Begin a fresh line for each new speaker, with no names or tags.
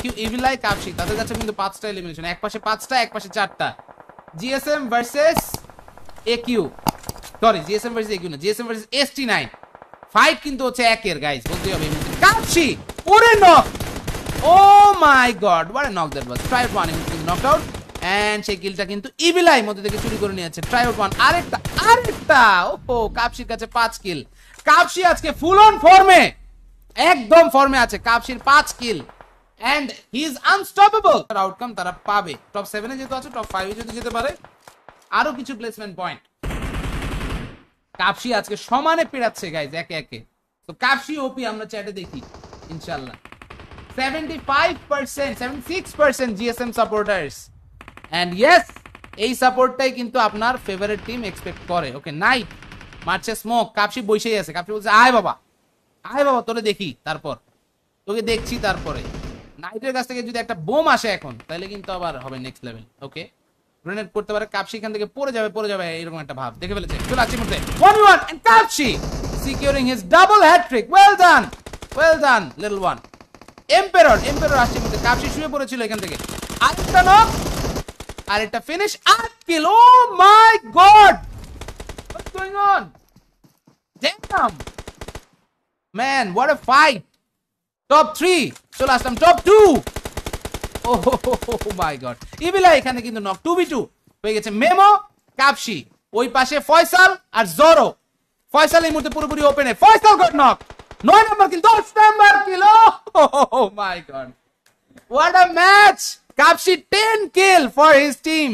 Q evil eye কাপসি তাদের কাছে কিন্তু পাঁচটা এলিমিনেশন এক পাশে পাঁচটা এক পাশে চারটা GSM versus A Q sorry GSM versus A Q না। GSM versus ST nine fight কিন্তু হচ্ছে একের গাইস বলতে হবে কাপসি ওরে knock oh my god what a knock that was try one কিন্তু নকড আউট এন্ড সেই কিলটা কিন্তু ইভিলাই মধ্যে থেকে চুরি করে নিয়েছে। ট্রাই আউট ওয়ান আরেকটা আরেকটা! ওহো কাপসির কাছে পাঁচ কিল কাপসি আজকে ফুল অন ফর্মে একদম ফর্মে আছে। কাপসির পাঁচ kill and he is unstoppable outcome তারা পাবে। টপ সেভেনে যেহেতু আছে টপ ফাইভে যদি যেতে পারে, আরও কিছু প্লেসমেন্ট পয়েন্ট কাপসি আজকে সমানে পেরাচ্ছে গাইজ একে একে। তো কাপসি ওপি আমরা চ্যাটে দেখি ইনশাল্লাহ 75% 76% জিএসএম সাপোর্টার্স এন্ড ইয়েস এই সাপোর্টটাই কিন্তু আপনার ফেভারিট টিম এক্সপেক্ট করে। ওকে নাইট মারছে স্মোক কাপসি বসেই আছে। কাপসি বলছে, আয় বাবা। আয় বাবা, তোরে দেখি, তারপর। তোকে দেখছি তারপরে। নাইটের কাছ থেকে যদি একটা বোম আসে এখন, তাহলে কিন্তু আবার হবে নেক্সট লেভেল ওকে গ্রেনেড করতে পারে, কাপসি এখান থেকে পড়ে যাবে পড়ে যাবে, এরকম একটা ভাব। দেখে ফেলেছে। চলে আসছে মধ্যে one one and কাপসি! Securing his double hat trick well done well done little one emperor emperor আসছে মধ্যে কাপসি শুয়ে পড়েছিল এখান থেকে। আরেকটা নক আরেকটা ফিনিশ আট kill oh my god what's going on damn man what a fight top three চলে আসলাম top two oh my god ইবিলা এখানে কিন্তু নক টু বি টু হয়ে গেছে। মেমো, কাপসি, ওই পাশে ফয়সাল আর জোরো। ফয়সাল এই মুহূর্তে পুরোপুরি ওপেনে ফয়সাল গট নক নয় নম্বর কিল দশ kill oh my god what a match কাপসি 10 kill for his team